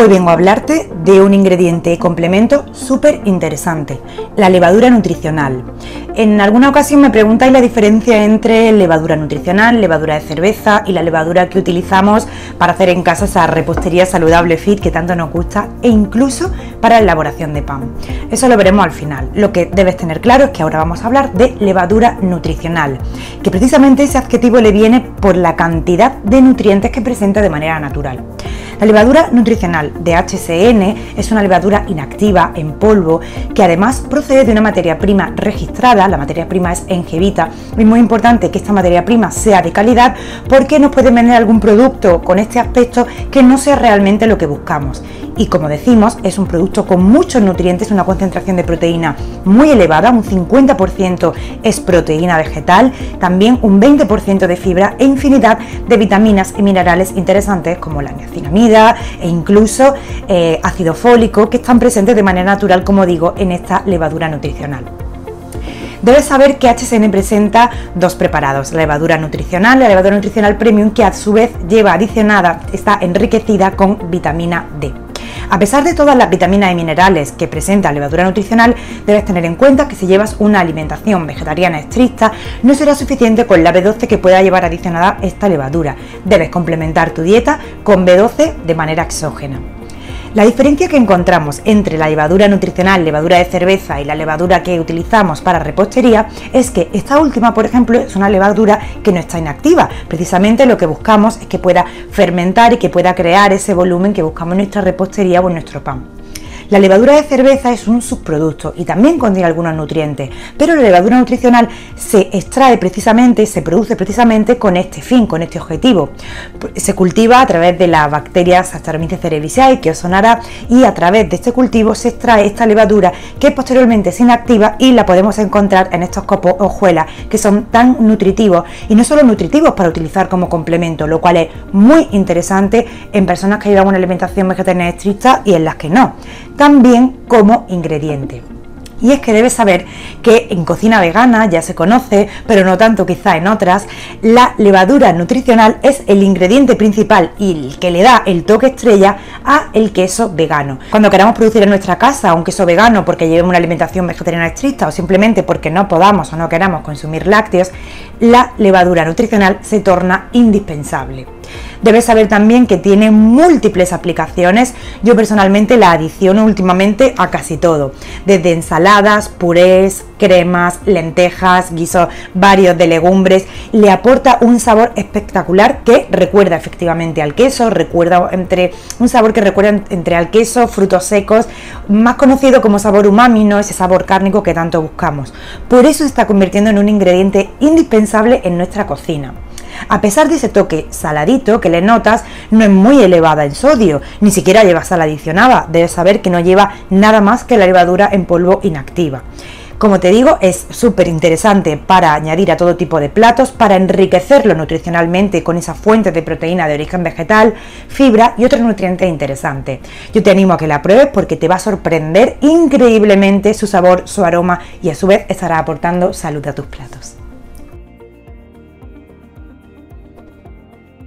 Hoy vengo a hablarte de un ingrediente y complemento súper interesante, la levadura nutricional. En alguna ocasión me preguntáis la diferencia entre levadura nutricional, levadura de cerveza y la levadura que utilizamos para hacer en casa esa repostería saludable fit que tanto nos gusta e incluso para la elaboración de pan. Eso lo veremos al final. Lo que debes tener claro es que ahora vamos a hablar de levadura nutricional, que precisamente ese adjetivo le viene por la cantidad de nutrientes que presenta de manera natural. La levadura nutricional de HCN es una levadura inactiva en polvo que además procede de una materia prima registrada, la materia prima es engevita. Es muy importante que esta materia prima sea de calidad porque nos puede vender algún producto con este aspecto que no sea realmente lo que buscamos y como decimos es un producto con muchos nutrientes, una concentración de proteína muy elevada, un 50% es proteína vegetal, también un 20% de fibra e infinidad de vitaminas y minerales interesantes como la niacinamida e incluso eh, ácido fólico que están presentes de manera natural, como digo, en esta levadura nutricional. Debes saber que HSN presenta dos preparados, la levadura nutricional la levadura nutricional premium que a su vez lleva adicionada, está enriquecida con vitamina D. A pesar de todas las vitaminas y minerales que presenta la levadura nutricional, debes tener en cuenta que si llevas una alimentación vegetariana estricta, no será suficiente con la B12 que pueda llevar adicionada esta levadura. Debes complementar tu dieta con B12 de manera exógena. La diferencia que encontramos entre la levadura nutricional, levadura de cerveza y la levadura que utilizamos para repostería es que esta última, por ejemplo, es una levadura que no está inactiva. Precisamente lo que buscamos es que pueda fermentar y que pueda crear ese volumen que buscamos en nuestra repostería o en nuestro pan. La levadura de cerveza es un subproducto y también contiene algunos nutrientes, pero la levadura nutricional se extrae precisamente, se produce precisamente con este fin, con este objetivo. Se cultiva a través de las bacterias Saccharomyces cerevisiae, que os sonará, y a través de este cultivo se extrae esta levadura que posteriormente se inactiva y la podemos encontrar en estos copos hojuelas que son tan nutritivos y no solo nutritivos para utilizar como complemento, lo cual es muy interesante en personas que llevan una alimentación vegetariana estricta y en las que no también como ingrediente. Y es que debes saber que en cocina vegana ya se conoce, pero no tanto quizá en otras, la levadura nutricional es el ingrediente principal y el que le da el toque estrella a el queso vegano. Cuando queramos producir en nuestra casa un queso vegano porque llevemos una alimentación vegetariana estricta o simplemente porque no podamos o no queramos consumir lácteos, la levadura nutricional se torna indispensable. Debes saber también que tiene múltiples aplicaciones. Yo personalmente la adiciono últimamente a casi todo, desde ensaladas, purés, cremas, lentejas, guisos varios de legumbres. Le aporta un sabor espectacular que recuerda efectivamente al queso, recuerda entre un sabor que recuerda entre al queso, frutos secos, más conocido como sabor umami, no ese sabor cárnico que tanto buscamos. Por eso se está convirtiendo en un ingrediente indispensable en nuestra cocina. A pesar de ese toque saladito que le notas, no es muy elevada en sodio, ni siquiera lleva sal adicionada, debes saber que no lleva nada más que la levadura en polvo inactiva. Como te digo, es súper interesante para añadir a todo tipo de platos, para enriquecerlo nutricionalmente con esa fuente de proteína de origen vegetal, fibra y otros nutrientes interesantes. Yo te animo a que la pruebes porque te va a sorprender increíblemente su sabor, su aroma y a su vez estará aportando salud a tus platos.